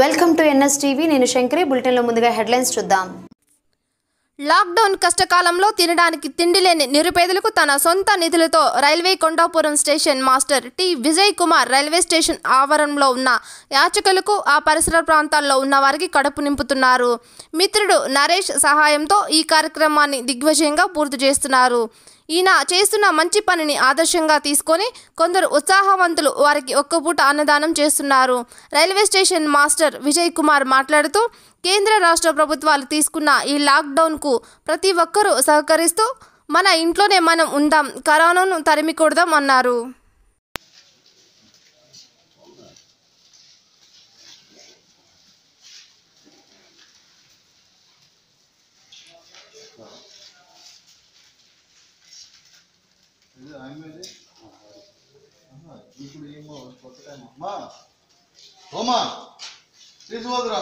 Welcome to NS TV నేను శంకరి. బులెటిన్లో ముందుగా హెడ్లైన్స్ చూద్దాం. లాక్డౌన్ కష్టకాలంలో తినడానికి తిండి లేని నిరుపేదలకు తన సొంత నిధులతో railway Kondapuram station master T. Vijay Kumar railway station ఆవరణలో ఉన్న యాచకులకు ఆ పరిసర ప్రాంతాల్లో ఉన్న వారికి కడుపు నింపుతున్నారు. మిత్రుడు నరేష్ సహాయంతో ఈ కార్యక్రమాన్ని దిగ్విజయంగా పూర్తి చేస్తున్నారు. ఈయన చేస్తున్న మంచి పనిని ఆదర్శంగా తీసుకొని కొందరు ఉత్సాహవంతులు వారికి ఒక్క పూట అన్నదానం చేస్తున్నారు. Railway station master Vijay Kumar మాట్లాడుతూ కేంద్ర రాష్ట్ర ప్రభుత్వాలు తీసుకున్న ఈ లాక్డౌన్కు ప్రతి ఒక్కరూ సహకరిస్తూ మన ఇంట్లోనే మనం ఉందాం కరోనాను తరిమికొడదాం అన్నారు. ఇప్పుడు ఏమో కొత్త టైం. అమ్మా ఓమా తీసుకుపోదురా